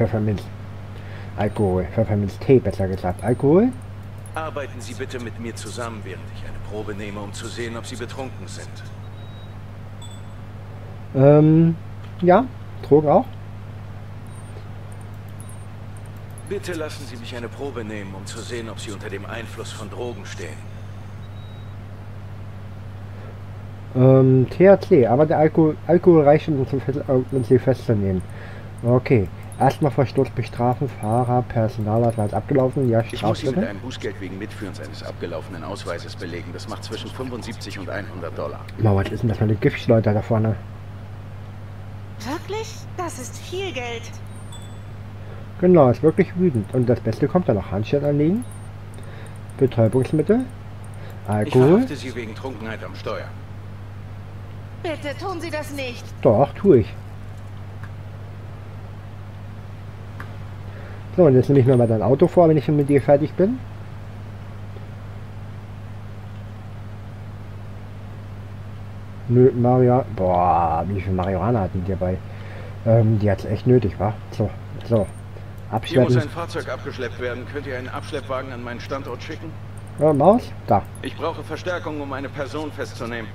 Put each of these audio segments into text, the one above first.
Pfefferminz. Alkohol. Pfefferminztee, besser gesagt. Alkohol? Arbeiten Sie bitte mit mir zusammen, während ich eine Probe nehme, um zu sehen, ob Sie betrunken sind. Ähm, ja. Drogen auch? Bitte lassen Sie mich eine Probe nehmen, um zu sehen, ob Sie unter dem Einfluss von Drogen stehen. Ähm, THC, aber der Alkohol, Alkohol reicht schon, um, äh, um sie festzunehmen. Okay. Erstmal Verstoß bestrafen, Fahrer, Personalausweis abgelaufen, ja, Ich muss Sie mit Strafzettel. einem Bußgeld wegen Mitführens eines abgelaufenen Ausweises belegen. Das macht zwischen 75 und 100 Dollar. Na, was ist denn das für eine Giftschleuder da vorne? Wirklich? Das ist viel Geld. Genau, ist wirklich wütend. Und das Beste kommt da noch. Handschellen anlegen, Betäubungsmittel, Ich Alkohol. verhafte Sie wegen Trunkenheit am Steuer. Bitte tun Sie das nicht. Doch, tue ich. So, und jetzt nehme ich mir mal dein Auto vor, wenn ich mit dir fertig bin. Nö, Maria. Boah, wie viel Marihuana hatten die dabei? Ähm, die hat's echt nötig, wa? So, so. Hier muss Abschleppen. ein Fahrzeug abgeschleppt werden. Könnt ihr einen Abschleppwagen an meinen Standort schicken? Ja, Maus? Da. Ich brauche Verstärkung, um eine Person festzunehmen.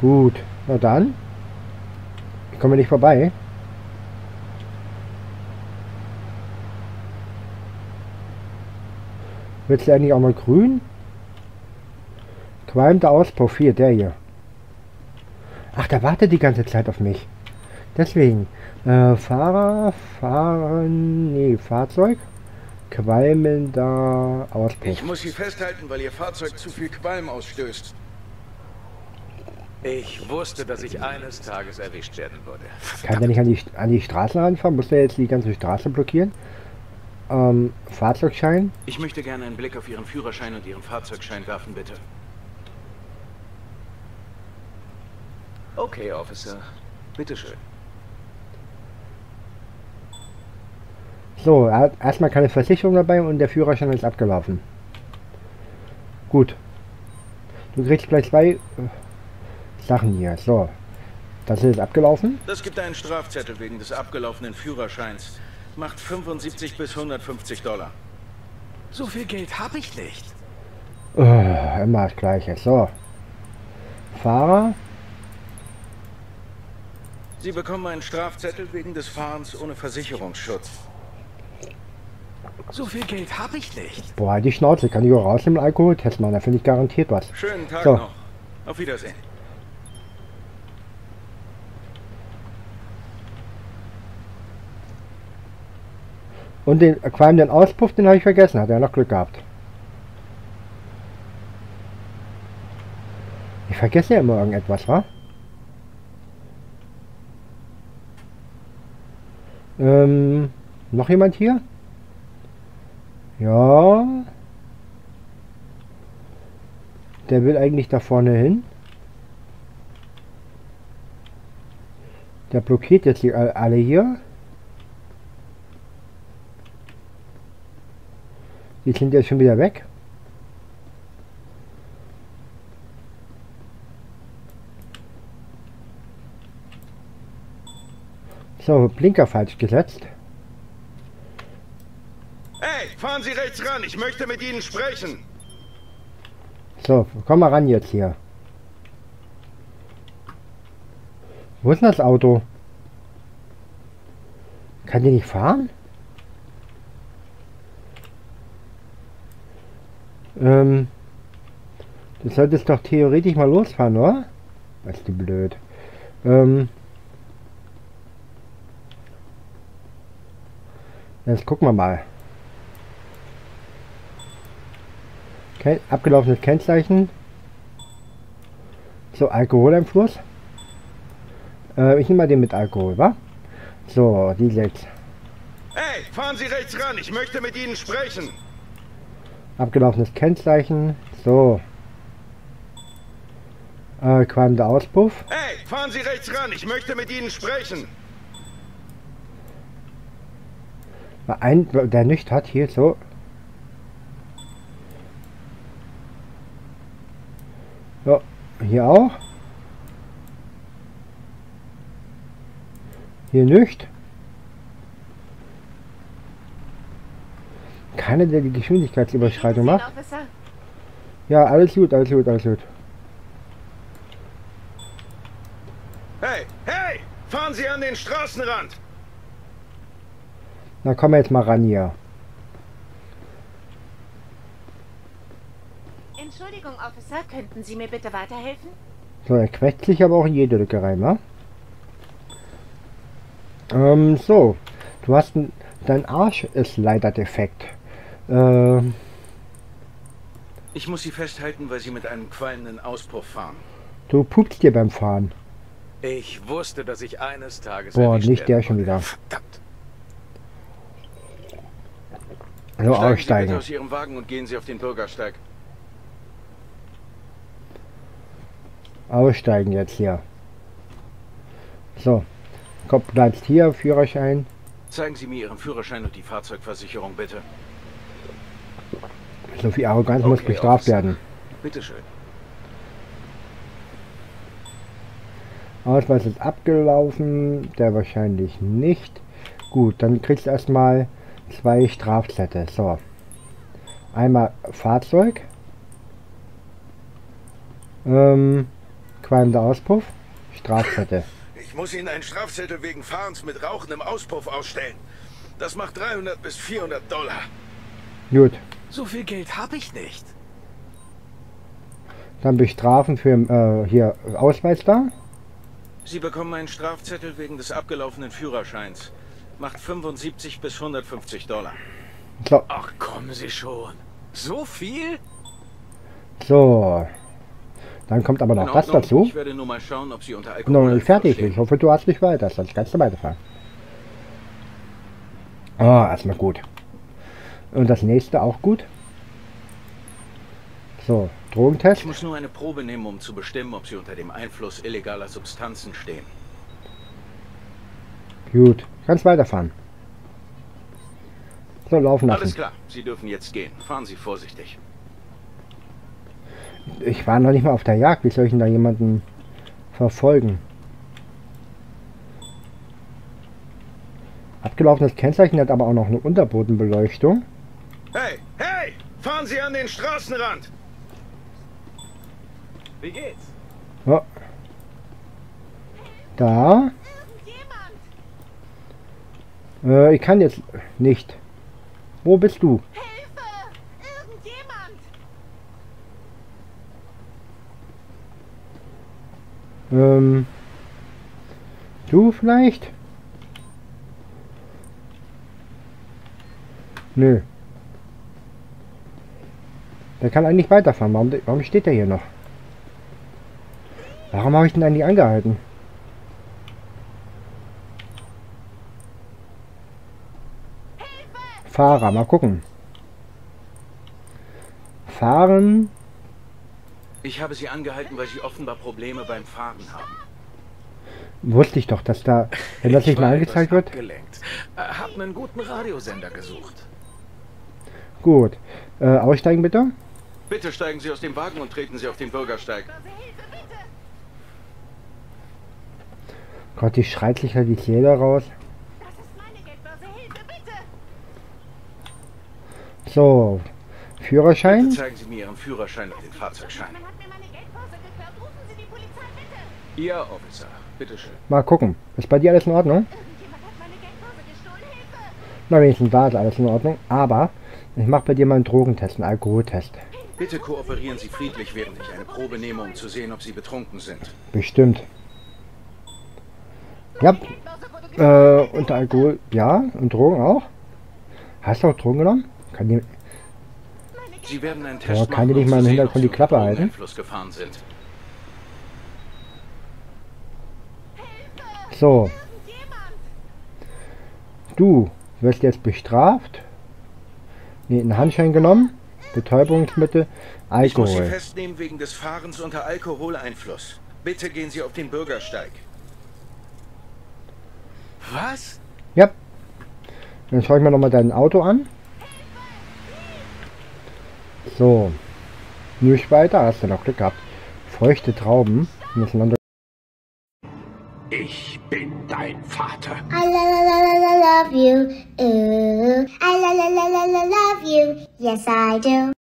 Gut. Na dann. Ich komme nicht vorbei. Willst du eigentlich auch mal grün? Qualmter Auspuff, hier, der hier. Ach, der wartet die ganze Zeit auf mich. Deswegen. Äh, Fahrer, fahren, nee, Fahrzeug. Qualmender Auspuff. Ich muss Sie festhalten, weil Ihr Fahrzeug zu viel Qualm ausstößt. Ich wusste, dass ich eines Tages erwischt werden würde. Kann der nicht an die, an die Straße ranfahren? Muss der jetzt die ganze Straße blockieren? Ähm, Fahrzeugschein? Ich möchte gerne einen Blick auf Ihren Führerschein und Ihren Fahrzeugschein werfen, bitte. Okay, Officer. Bitteschön. So, er hat erstmal keine Versicherung dabei und der Führerschein ist abgelaufen. Gut. Du kriegst gleich zwei äh, Sachen hier. So. Das ist abgelaufen. Das gibt einen Strafzettel wegen des abgelaufenen Führerscheins. Macht 75 bis 150 Dollar. So viel Geld habe ich nicht. Äh, immer das gleiche. So. Fahrer. Sie bekommen einen Strafzettel wegen des Fahrens ohne Versicherungsschutz. So viel Geld habe ich nicht. Boah, die Schnauze. Kann ich auch raus im Alkoholtest machen. Da finde ich garantiert was. Schönen Tag So. noch. Auf Wiedersehen. Und den qualmenden Auspuff, den habe ich vergessen. Hat er noch Glück gehabt. Ich vergesse ja immer irgendetwas, wa? Ähm, noch jemand hier? Ja. Der will eigentlich da vorne hin. Der blockiert jetzt die all- alle hier. Die sind jetzt schon wieder weg. So, Blinker falsch gesetzt. Hey, fahren Sie rechts ran. Ich möchte mit Ihnen sprechen. So, komm mal ran jetzt hier. Wo ist denn das Auto? Kann die nicht fahren? Ähm, du solltest doch theoretisch mal losfahren, oder? Ist die blöd. Ähm, jetzt gucken wir mal. Ken abgelaufenes Kennzeichen. So, Alkoholeinfluss. Äh, ich nehme mal den mit Alkohol, wa? So, die sechs. Hey, fahren Sie rechts ran. Ich möchte mit Ihnen sprechen. Abgelaufenes Kennzeichen. So. Äh, qualmender Auspuff. Hey, fahren Sie rechts ran. Ich möchte mit Ihnen sprechen. Ein, der nicht hat hier so. So, hier auch. Hier nicht. Keine, der die Geschwindigkeitsüberschreitung macht. Officer. Ja, alles gut, alles gut, alles gut. Hey, hey! Fahren Sie an den Straßenrand! Na komm jetzt mal ran hier. Entschuldigung, Officer, könnten Sie mir bitte weiterhelfen? So, er quetscht sich aber auch in jede Lücke rein, wa? Ähm, so. Du hast ein, dein Arsch ist leider defekt. Ähm, Ich muss Sie festhalten, weil Sie mit einem qualmenden Auspuff fahren. du pupst dir beim Fahren. Ich wusste, dass ich eines Tages Boah, nicht der schon wieder. Verdammt. So, aussteigen. aus Ihrem Wagen und gehen Sie auf den Bürgersteig. Aussteigen jetzt hier. So. Komm, bleibst hier, Führerschein. Zeigen Sie mir Ihren Führerschein und die Fahrzeugversicherung, bitte. So viel Arroganz muss Okay, bestraft Officer. werden. Bitteschön. Ausweis ist abgelaufen, der wahrscheinlich nicht. Gut, dann kriegst du erstmal zwei Strafzettel. So. Einmal Fahrzeug. Ähm, qualmender Auspuff. Strafzettel. Ich muss Ihnen einen Strafzettel wegen Fahrens mit rauchendem Auspuff ausstellen. Das macht 300 bis 400 Dollar. Gut, So viel Geld habe ich nicht. dann bestrafen für äh, hier Ausweis da. Sie bekommen einen Strafzettel wegen des abgelaufenen Führerscheins. Macht 75 bis 150 Dollar. So, Ach, kommen Sie schon. So viel? so. Dann kommt aber noch das dazu. Ich werde nur mal schauen, ob Sie unter Alkohol... Noch nicht fertig. Ich hoffe, du hast dich weiter. Sonst kannst du weiterfahren. Ah, erstmal gut. Und das nächste auch gut. So, Drogentest. Ich muss nur eine Probe nehmen, um zu bestimmen, ob Sie unter dem Einfluss illegaler Substanzen stehen. Gut, kannst weiterfahren. So, laufen Alles lassen. klar, Sie dürfen jetzt gehen. Fahren Sie vorsichtig. Ich war noch nicht mal auf der Jagd. Wie soll ich denn da jemanden verfolgen? Abgelaufenes Kennzeichen hat aber auch noch eine Unterbodenbeleuchtung. Hey, hey! Fahren Sie an den Straßenrand! Wie geht's? Ja. Da. Irgendjemand! Äh, ich kann jetzt nicht. Wo bist du? Hilfe! Irgendjemand! Ähm. Du vielleicht? Nö. Der kann eigentlich weiterfahren. Warum, warum steht der hier noch? Warum habe ich den eigentlich angehalten? Fahrer, mal gucken. Fahren. Ich habe Sie angehalten, weil Sie offenbar Probleme beim Fahren haben. Wusste ich doch, dass da, wenn das Ich nicht mal angezeigt wird. Abgelenkt. Äh, Hab einen guten Radiosender gesucht. Gut. Äh, aussteigen bitte. Bitte steigen Sie aus dem Wagen und treten Sie auf den Bürgersteig. Bitte! Gott, die schreit sich halt die Seele raus. Das ist meine Geldbörse, Hilfe, bitte! So. Bitte Führerschein. zeigen Sie mir Ihren Führerschein und den Fahrzeugschein. Bitte! Ja, Officer. Bitteschön. Mal gucken. Ist bei dir alles in Ordnung? Na, wenigstens da ist alles in Ordnung. Aber ich mache bei dir mal einen Drogentest, einen Alkoholtest. Bitte kooperieren Sie friedlich, während ich eine Probe nehme, um zu sehen, ob Sie betrunken sind. Bestimmt. Ja, äh, unter Alkohol, ja, und Drogen auch. Hast du auch Drogen genommen? Kann die, Sie werden einen Ja, Test kann machen, die nicht mal im Hintergrund die Klappe halten? So, du wirst jetzt bestraft. Nee, einen Handschein genommen. Betäubungsmittel, Ich muss Sie Alkohol. festnehmen wegen des Fahrens unter Alkoholeinfluss. Bitte gehen Sie auf den Bürgersteig. Was? Ja. Dann schaue ich mir nochmal dein Auto an. So. Nicht weiter, hast du noch Glück gehabt. Feuchte Trauben. Ich dein Vater. I lo lo love you. Ooh. I lo lo lo love you. Yes, I do.